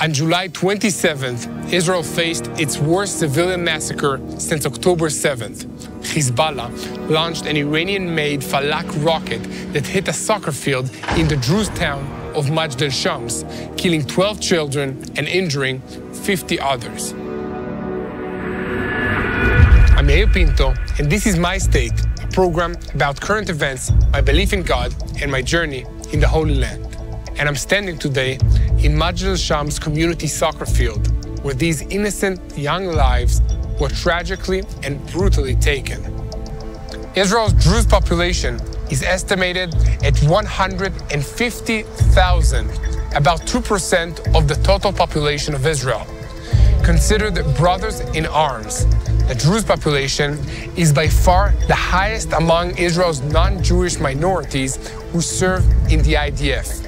On July 27th, Israel faced its worst civilian massacre since October 7th. Hezbollah launched an Iranian made Falak rocket that hit a soccer field in the Druze town of Majd Shams, killing 12 children and injuring 50 others. I'm Yair Pinto, and this is My State, a program about current events, my belief in God, and my journey in the Holy Land. And I'm standing today in Majd al Shams community soccer field, where these innocent young lives were tragically and brutally taken. Israel's Druze population is estimated at 150,000, about 2% of the total population of Israel. Considered brothers in arms, the Druze population is by far the highest among Israel's non Jewish minorities who serve in the IDF.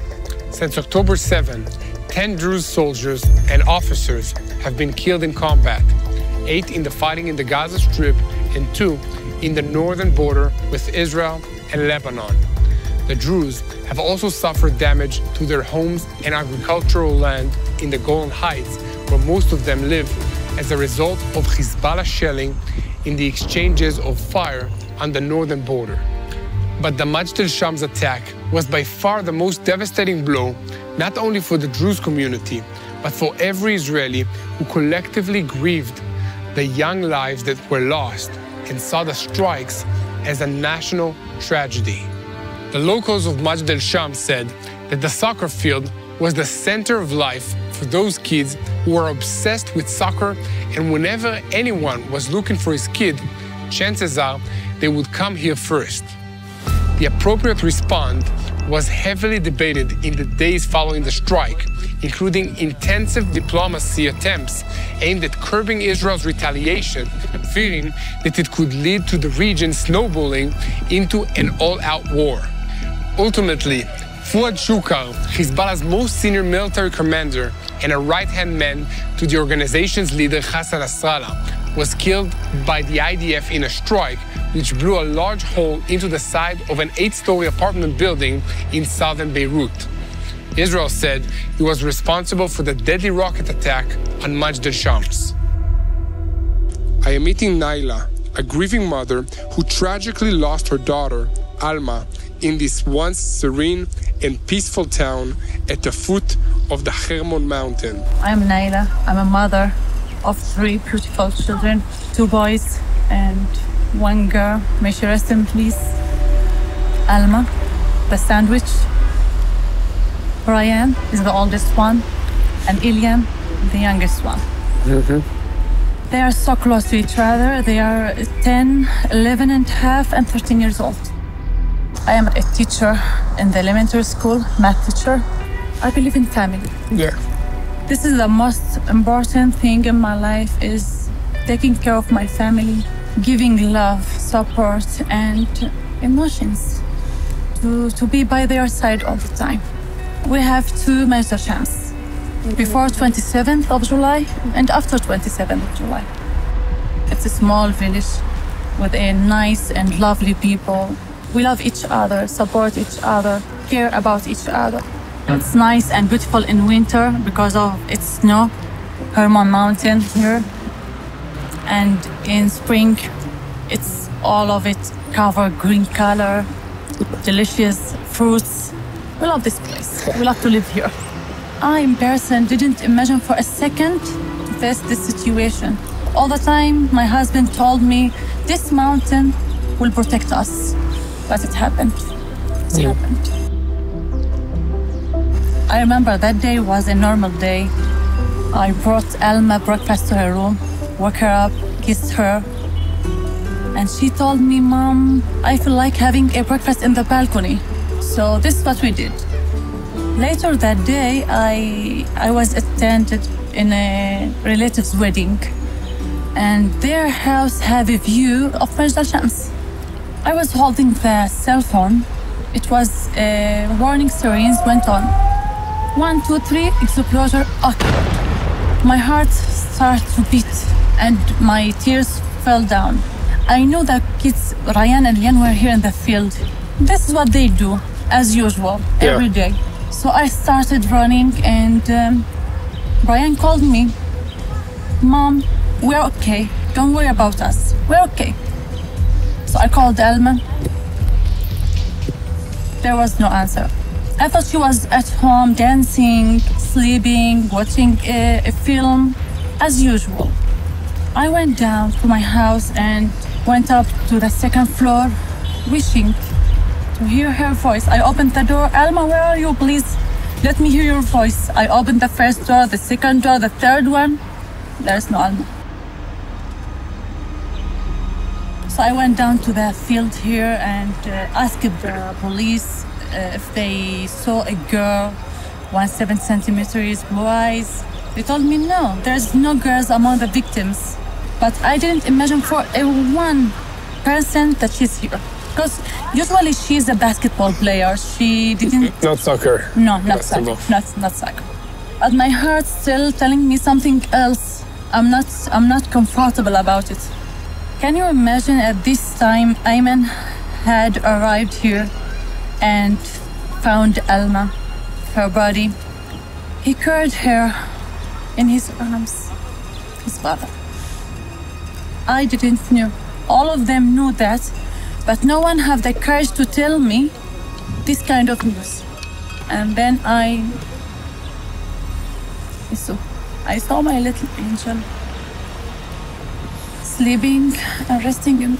Since October 7, 10 Druze soldiers and officers have been killed in combat, eight in the fighting in the Gaza Strip, and two in the northern border with Israel and Lebanon. The Druze have also suffered damage to their homes and agricultural land in the Golan Heights, where most of them live as a result of Hezbollah shelling in the exchanges of fire on the northern border. But the Majd al-Shams attack was by far the most devastating blow, not only for the Druze community, but for every Israeli who collectively grieved the young lives that were lost and saw the strikes as a national tragedy. The locals of Majd al-Shams said that the soccer field was the center of life for those kids who were obsessed with soccer, and whenever anyone was looking for his kid, chances are they would come here first. The appropriate response was heavily debated in the days following the strike, including intensive diplomacy attempts aimed at curbing Israel's retaliation, fearing that it could lead to the region snowballing into an all out war. Ultimately, Fuad Shukr, Hezbollah's most senior military commander and a right hand man to the organization's leader Hassan Nasrallah, was killed by the IDF in a strike which blew a large hole into the side of an eight story apartment building in southern Beirut. Israel said he was responsible for the deadly rocket attack on Majd Shams. I am meeting Naela, a grieving mother who tragically lost her daughter, Alma, in this once serene and peaceful town at the foot of the Hermon mountain. I'm Naela. I'm a mother of three beautiful children, two boys and one girl. May she rest in peace. Alma, the sandwich. Brian is the oldest one, and Ilian, the youngest one. Mhm. They are so close to each other. They are 10, 11 and a half, and 13 years old. I am a teacher in the elementary school, math teacher. I believe in family. Yeah. This is the most important thing in my life is taking care of my family, giving love, support, and emotions to, to be by their side all the time. We have two Majd al-Shams before 27th of July and after 27th of July. It's a small village with a nice and lovely people. We love each other, support each other, care about each other. It's nice and beautiful in winter because of its snow, Hermon Mountain here. And in spring, it's all of it covered green color, delicious fruits. We love this place. We love to live here. I, in person, didn't imagine for a second to face this situation. All the time, my husband told me this mountain will protect us. But it happened. It Yeah. happened. I remember that day was a normal day. I brought Alma breakfast to her room, woke her up, kissed her, and she told me, Mom, I feel like having a breakfast in the balcony. So this is what we did. Later that day, I, I was attended in a relative's wedding, and their house had a view of Majd al-Shams. I was holding the cell phone. It was uh, warning sirens went on. One, two, three, explosion. Okay. My heart started to beat, and my tears fell down. I know that kids, Ryan and Lian, were here in the field. This is what they do, as usual, Yeah. every day. So I started running, and um, Brian called me, Mom, we're okay. Don't worry about us. We're okay. So I called Alma. There was no answer. I thought she was at home dancing, sleeping, watching a, a film as usual. I went down to my house and went up to the second floor, wishing to hear her voice. I opened the door. Alma, where are you? Please let me hear your voice. I opened the first door, the second door, the third one. There's no Alma. So I went down to the field here and uh, asked the police Uh, if they saw a girl, one seven centimeters, blue eyes. They told me no, there's no girls among the victims. But I didn't imagine for a one person that she's here. Because usually she's a basketball player. She didn't. Not soccer. No, not Basketball. soccer. Not, not soccer. But my heart's still telling me something else. I'm not. I'm not comfortable about it. Can you imagine at this time Ayman had arrived here and found Alma, her body. He carried her in his arms, his father. I didn't know. All of them knew that, but no one have the courage to tell me this kind of news. And then I so I saw my little angel sleeping and resting in.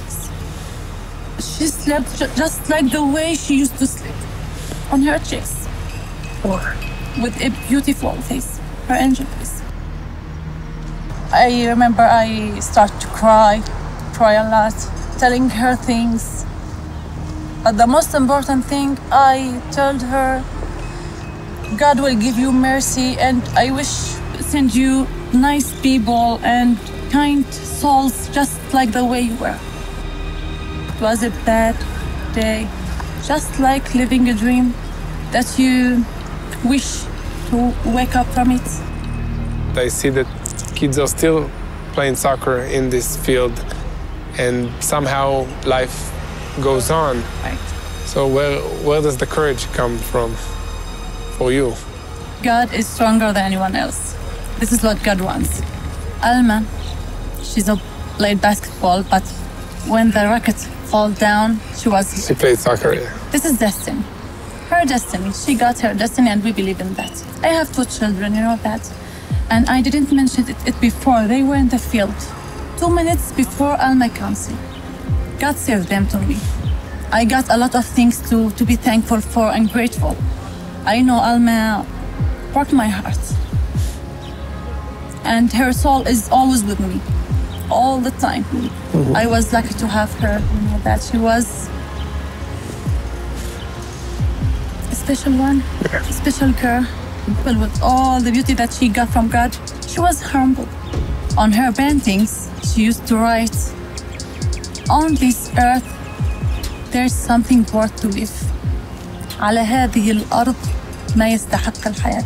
She slept just like the way she used to sleep on her cheeks, Or with a beautiful face, her angel face. I remember I start to cry, cry a lot, telling her things. But the most important thing, I told her, God will give you mercy, and I wish send you nice people and kind souls, just like the way you were. It was a bad day, just like living a dream that you wish to wake up from it. I see that kids are still playing soccer in this field, and somehow life goes on. Right. So where where does the courage come from for you? God is stronger than anyone else. This is what God wants. Alma, she's played basketball, but when the racket fall down, she was. She played soccer. Yeah. This is destiny. Her destiny. She got her destiny, and we believe in that. I have two children, you know that, and I didn't mention it, it before. They were in the field, two minutes before Alma comes in. God saved them to me. I got a lot of things to, to be thankful for and grateful. I know Alma broke my heart. And her soul is always with me, all the time. I was lucky to have her, you know, that she was a special one, a special girl, but with all the beauty that she got from God, she was humble. On her paintings, she used to write, On this earth, there's something worth to live. على هذه الأرض ما يستحق الحياة.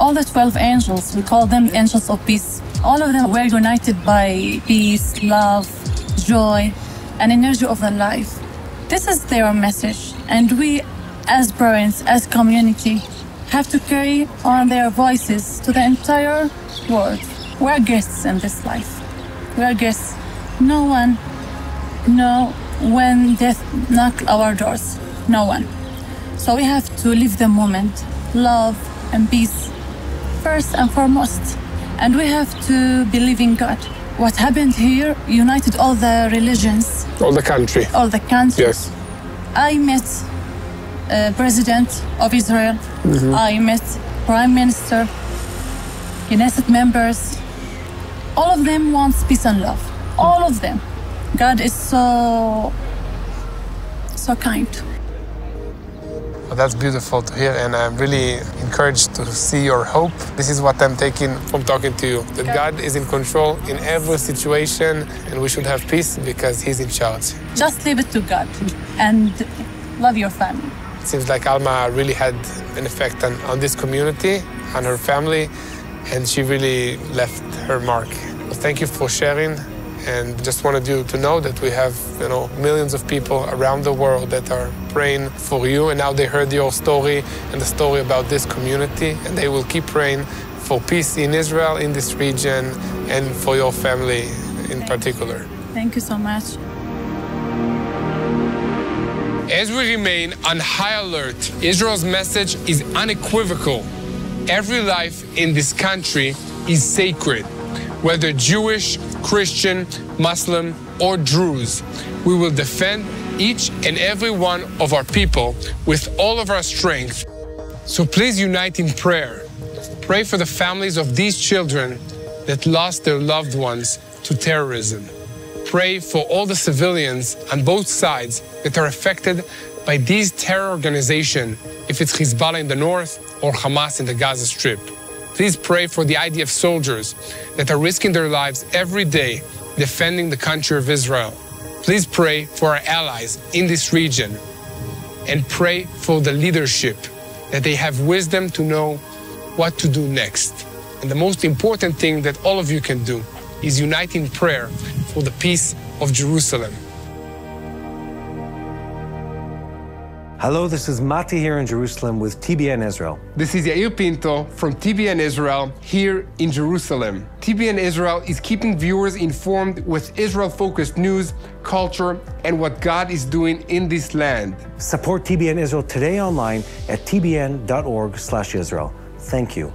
All the 12 angels, we call them angels of peace. All of them were united by peace, love, joy, and energy of the life. This is their message, and we, as parents, as community, have to carry on their voices to the entire world. We are guests in this life. We are guests. No one know when death knock our doors. No one. So we have to live the moment, love and peace first and foremost. And we have to believe in God. What happened here united all the religions, All the country. all the countries. Yes. I met uh, President of Israel. I met Prime Minister, Knesset members. All of them wants peace and love. All of them. God is so, so kind. Well, that's beautiful to hear, and I'm really encouraged to see your hope. This is what I'm taking from talking to you that God is in control in every situation, and we should have peace because He's in charge. Just leave it to God and love your family. It seems like Alma really had an effect on, on this community, on her family, and she really left her mark. Well, thank you for sharing, and just wanted you to know that we have, you know, millions of people around the world that are praying for you, and now they heard your story and the story about this community, and they will keep praying for peace in Israel, in this region, and for your family in particular. Thank you so much. As we remain on high alert, Israel's message is unequivocal. Every life in this country is sacred, whether Jewish, Christian, Muslim, or Druze. We will defend each and every one of our people with all of our strength. So please unite in prayer. Pray for the families of these children that lost their loved ones to terrorism pray for all the civilians on both sides that are affected by these terror organizations, if it's Hezbollah in the north or Hamas in the Gaza Strip. Please pray for the IDF soldiers that are risking their lives every day defending the country of Israel. Please pray for our allies in this region and pray for the leadership that they have wisdom to know what to do next. And the most important thing that all of you can do is unite in prayer for the peace of Jerusalem. Hello, this is Mati here in Jerusalem with TBN Israel. This is Yair Pinto from TBN Israel here in Jerusalem. TBN Israel is keeping viewers informed with Israel focused news, culture, and what God is doing in this land. Support TBN Israel today online at tbn.org/israel. Thank you.